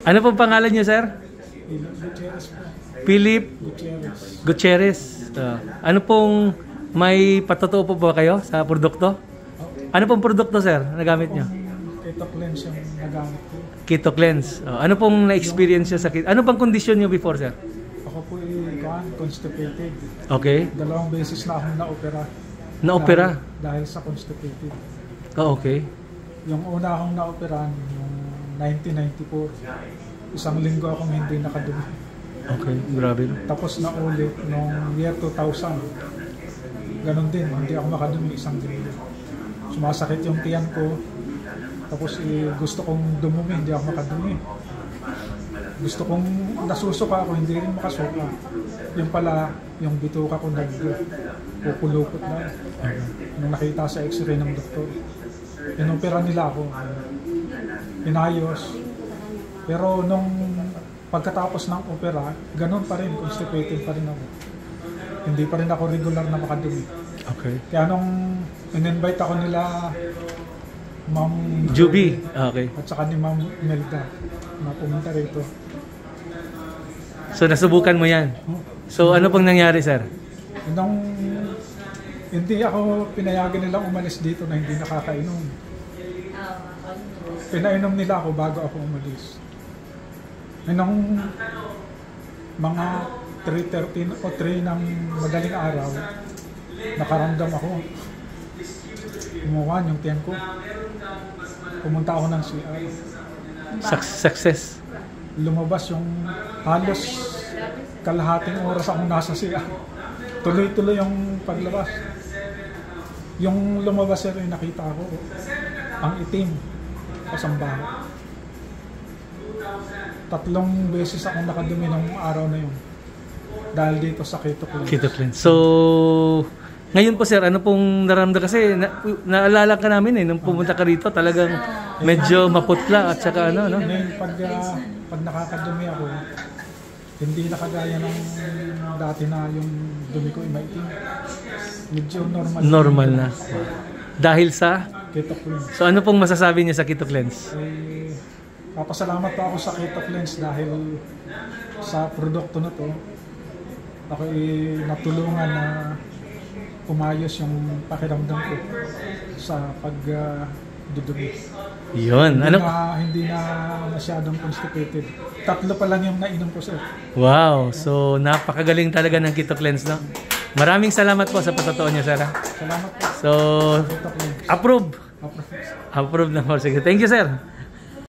Ano pong pangalan niyo, sir? Po. Philip Gutierrez. Gutierrez. Ah, ano pong may patotoo po ba kayo sa produkto? Ano pong produkto, sir, na gamit niyo? Ketok lens yung nagamit ko. Keto cleanse. Ah, ano pong na-experience niyo sa kit- Ano bang condition niyo before, sir? Ako po ay kuhan, constipated. Okay. Dalawang beses na akong na-opera. Na-opera? Dahil, dahil sa constipated. Oh, okay. Yung una akong na-operan, yung 1994. Isang linggo akong hindi nakadumi. Okay, grabe. Tapos na ulit nung year 2000. Ganon din, hindi ako makadumi isang linggo. Sumasakit yung tiyan ko. Tapos eh, gusto kong dumumi, hindi ako makadumi. Gusto kong nasusuka ako, hindi rin makasuka. Yung pala, yung bituka ko nagpupulupot na. Nung nakita sa x-ray ng doktor. Inopera nila ako. Inayos. Pero nung pagkatapos ng opera, ganun pa rin, constipated pa rin ako. Hindi pa rin ako regular na makadumi. Okay. Kaya nung in-invite ako nila Ma'am Juby. Okay. at saka ni Ma'am Melda na pumunta rito. So, nasubukan mo yan. So, ano pong nangyari, sir? Nung hindi ako pinayagan nilang umalis dito na hindi nakakainom. Pinainom nila ako bago ako umalis. Eh, Nung mga 3.13 o 3 ng madaling araw, nakaramdam ako. Umuwan yung tiyan ko. Pumunta ako ng CR. Suc- success. lumabas yung halos kalahating oras akong nasa siya. Tuloy-tuloy yung paglabas. Yung lumabas sir, yung nakita ko, ang itim, kasambaho. Tatlong beses akong nakadumi ng araw na yun. Dahil dito sa keto ko. Keto cleanse. So, ngayon po sir, ano pong naramdaman kasi na, naalala ka namin eh nung pumunta ka rito, talagang medyo maputla at saka ano, no? Ngayon, pag, ah, pag nakakadumi ako, hindi na kagaya ng dati na yung dumi ko maitim. Medyo normal. Normal na. Dahil sa Keto cleanse. So ano pong masasabi niya sa keto cleanse? Eh, papasalamat po ako sa Keto Cleanse dahil sa produkto na to, ako ay natulungan na umayos yung pakiramdam ko sa pag uh, dudumi. Yun. Hindi, Ano? na, hindi na masyadong constipated. Tatlo pa lang yung nainom ko sir. Wow. So napakagaling talaga ng keto cleanse, no? Maraming salamat po sa patotoo niyo, sir. Salamat po. So, approve. Approve. Approve na po. Sige. Thank you, sir.